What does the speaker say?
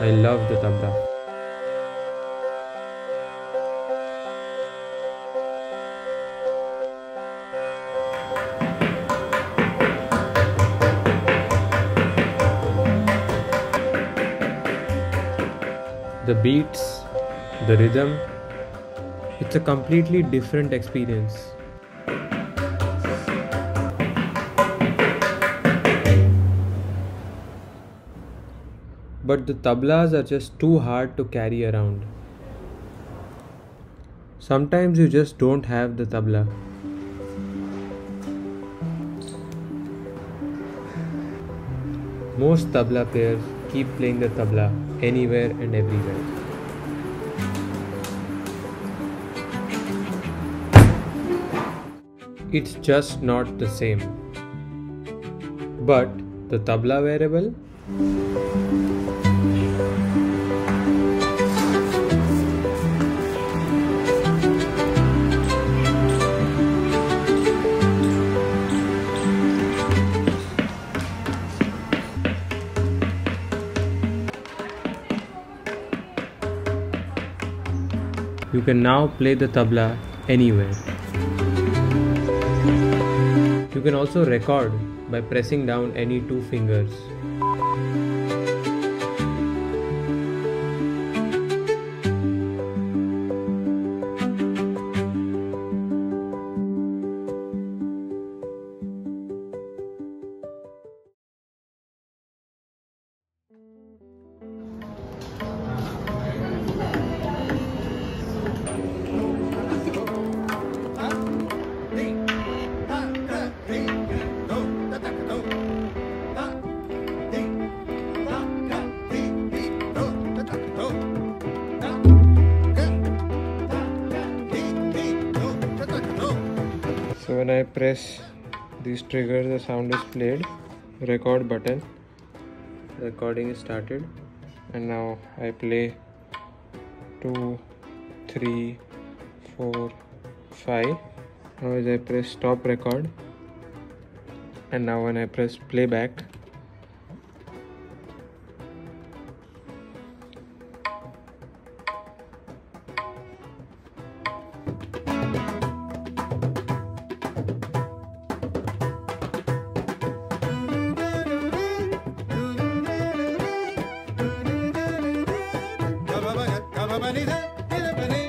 I love the tabla. The beats, the rhythm, it's a completely different experience. But the tablas are just too hard to carry around. Sometimes you just don't have the tabla. Most tabla players keep playing the tabla anywhere and everywhere. It's just not the same. But the tabla wearable You can now play the tabla anywhere. You can also record by pressing down any two fingers. I press these triggers the sound is played. Record button. Recording is started. And now I play two three four five. Now as I press stop record. And now when I press playback de